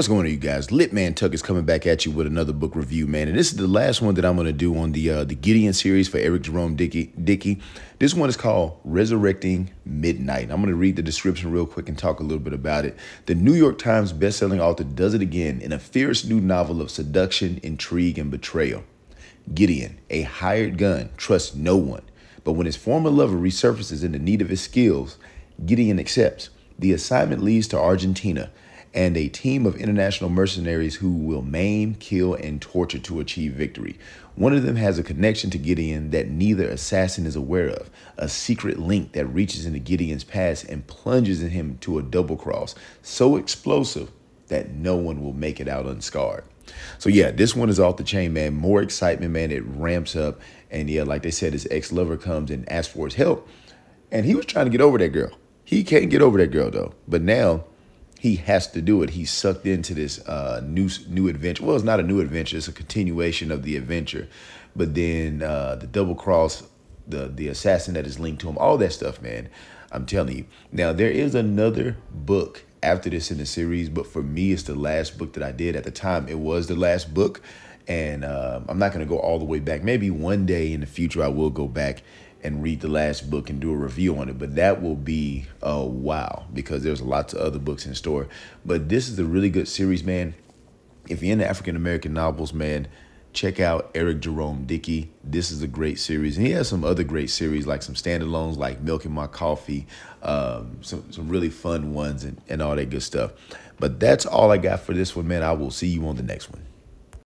What's going on, you guys? Lit Man Tuck is coming back at you with another book review, man. And this is the last one that I'm going to do on the uh, the Gideon series for Eric Jerome Dickey. Dickey. This one is called Resurrecting Midnight. I'm going to read the description real quick and talk a little bit about it. The New York Times bestselling author does it again in a fierce new novel of seduction, intrigue, and betrayal. Gideon, a hired gun, trusts no one. But when his former lover resurfaces in the need of his skills, Gideon accepts. The assignment leads to Argentina and a team of international mercenaries who will maim, kill, and torture to achieve victory. One of them has a connection to Gideon that neither assassin is aware of, a secret link that reaches into Gideon's past and plunges in him to a double cross, so explosive that no one will make it out unscarred. So yeah, this one is off the chain, man. More excitement, man. It ramps up. And yeah, like they said, his ex-lover comes and asks for his help. And he was trying to get over that girl. He can't get over that girl though. But now he has to do it. He's sucked into this uh, new new adventure. Well, it's not a new adventure; it's a continuation of the adventure. But then uh, the double cross, the the assassin that is linked to him, all that stuff, man. I'm telling you. Now there is another book after this in the series, but for me, it's the last book that I did at the time. It was the last book, and uh, I'm not gonna go all the way back. Maybe one day in the future, I will go back and read the last book and do a review on it. But that will be a wow because there's lots of other books in store. But this is a really good series, man. If you're into African American novels, man, check out Eric Jerome Dickey. This is a great series. And he has some other great series, like some standalones like Milk Milking My Coffee, um, some, some really fun ones and, and all that good stuff. But that's all I got for this one, man. I will see you on the next one.